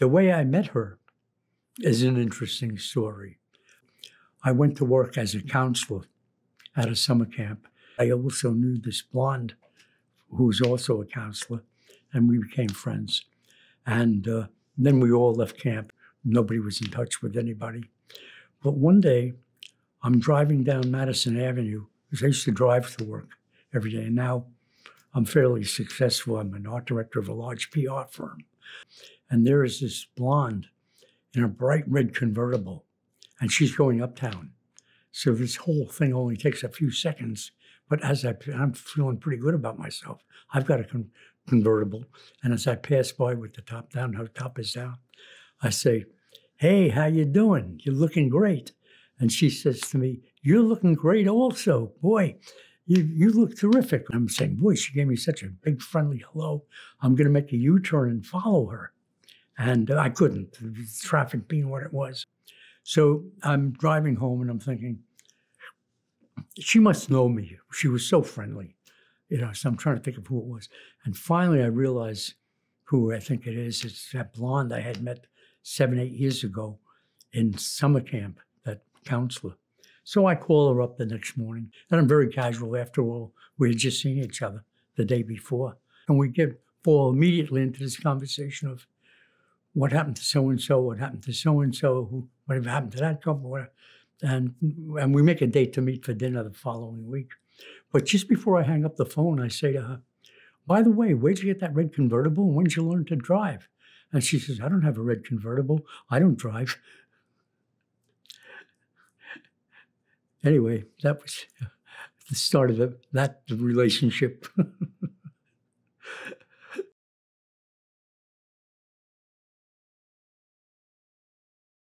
The way I met her is an interesting story. I went to work as a counselor at a summer camp. I also knew this blonde who was also a counselor, and we became friends. And uh, then we all left camp. Nobody was in touch with anybody. But one day, I'm driving down Madison Avenue because I used to drive to work every day. And now I'm fairly successful. I'm an art director of a large PR firm. And there is this blonde in a bright red convertible, and she's going uptown. So this whole thing only takes a few seconds. But as I, I'm feeling pretty good about myself, I've got a con- convertible, and as I pass by with the top down, her top is down, I say, "Hey, how you doing? You're looking great." And she says to me, "You're looking great, also, boy." You, you look terrific. I'm saying, boy, she gave me such a big friendly hello. I'm going to make a U turn and follow her. And I couldn't, traffic being what it was. So I'm driving home and I'm thinking, she must know me. She was so friendly, you know. So I'm trying to think of who it was. And finally, I realize who I think it is. It's that blonde I had met seven, eight years ago in summer camp, that counselor. So I call her up the next morning, and I'm very casual. After all, we had just seen each other the day before, and we get fall immediately into this conversation of what happened to so and so, what happened to so and so, what happened to that couple, what, and and we make a date to meet for dinner the following week. But just before I hang up the phone, I say to her, "By the way, where'd you get that red convertible? And when did you learn to drive?" And she says, "I don't have a red convertible. I don't drive." Anyway, that was the start of the, that relationship.